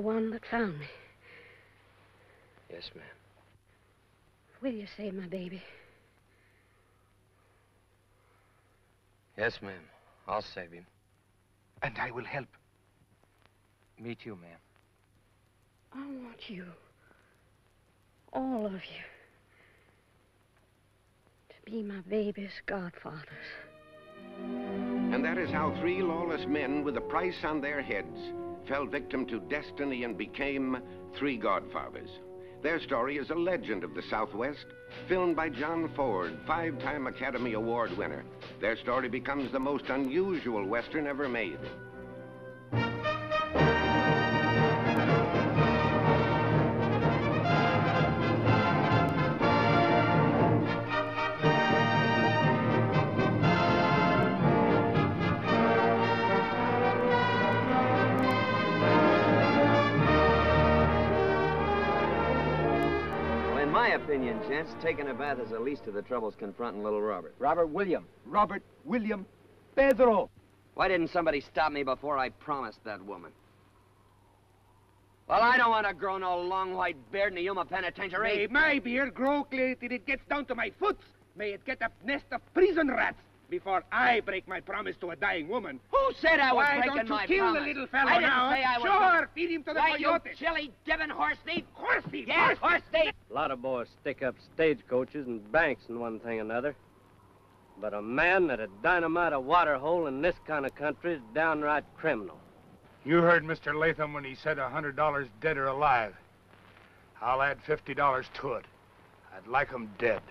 one that found me. Yes, ma'am. Will you save my baby? Yes, ma'am. I'll save him. And I will help. Me too, ma'am. I want you, all of you, to be my baby's godfathers. And that is how three lawless men with a price on their heads fell victim to destiny and became three godfathers. Their story is a legend of the Southwest, filmed by John Ford, five-time Academy Award winner. Their story becomes the most unusual Western ever made. My opinion, gents, taking a bath is the least of the troubles confronting little Robert. Robert William. Robert William Pedro. Why didn't somebody stop me before I promised that woman? Well, I don't want to grow no long white beard in the Yuma Penitentiary. May my beard grow clear till it gets down to my foot. May it get a nest of prison rats before I break my promise to a dying woman. Who said I was Why breaking don't you my kill promise? the little fellow I didn't now? say I was sure, gonna- feed him to the Why, you coyotes. chilly Devon horse thief! Horse thief! Yes, horse thief! A lot of boys stick up stagecoaches and banks and one thing or another. But a man that'd dynamite a water hole in this kind of country is downright criminal. You heard Mr. Latham when he said a hundred dollars dead or alive. I'll add fifty dollars to it. I'd like 'em dead.